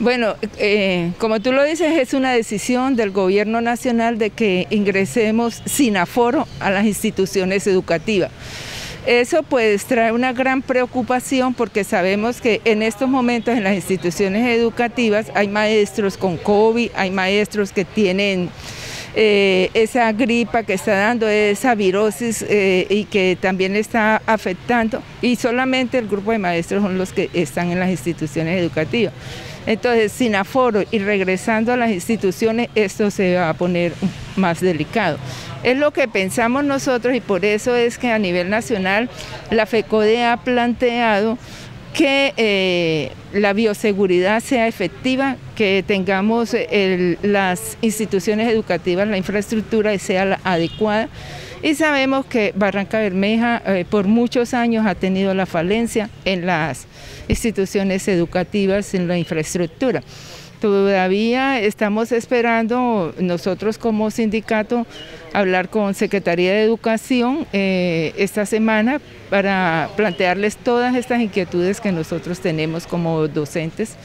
Bueno, eh, como tú lo dices, es una decisión del gobierno nacional de que ingresemos sin aforo a las instituciones educativas. Eso pues trae una gran preocupación porque sabemos que en estos momentos en las instituciones educativas hay maestros con COVID, hay maestros que tienen eh, esa gripa que está dando, esa virosis eh, y que también está afectando y solamente el grupo de maestros son los que están en las instituciones educativas. Entonces, sin aforo y regresando a las instituciones, esto se va a poner más delicado. Es lo que pensamos nosotros y por eso es que a nivel nacional la FECODE ha planteado que eh, la bioseguridad sea efectiva, que tengamos las instituciones educativas, la infraestructura sea adecuada y sabemos que Barranca Bermeja eh, por muchos años ha tenido la falencia en las instituciones educativas, en la infraestructura. Todavía estamos esperando nosotros como sindicato hablar con Secretaría de Educación eh, esta semana para plantearles todas estas inquietudes que nosotros tenemos como docentes.